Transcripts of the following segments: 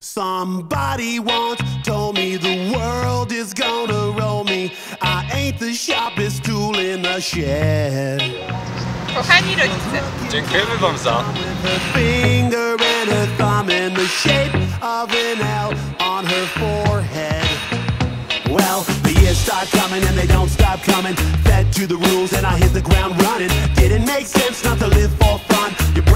Somebody once told me the world is gonna roll me. I ain't the sharpest tool in the shed. Kochani finger and thumb in the shape of an L on her forehead. Well, the years start coming and they don't stop coming. Fed to the rules and I hit the ground running. Didn't make sense not to live for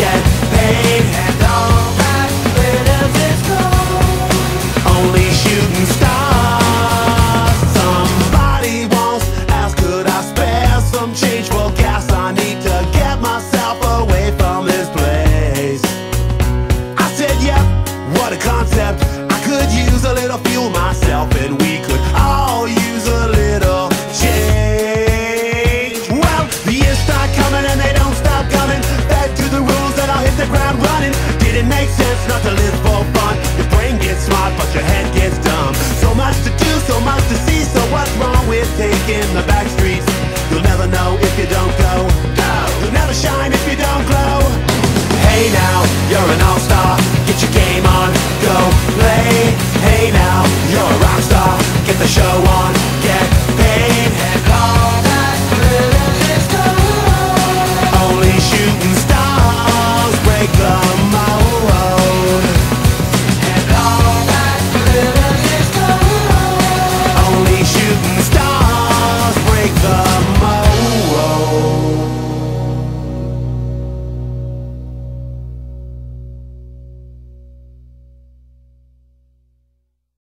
get paid. And all that glitters is gold. Only shooting stars. Somebody once asked, could I spare some change for gas? I need to get myself away from this place. I said, yep, what a concept. I could use a little fuel myself, and we could all running. Didn't make sense not to live for fun. Your brain gets smart, but your head gets dumb. So much to do, so much to see. So what's wrong with taking the back streets? You'll never know if you don't go. Go. You'll never shine if you don't glow. Hey now.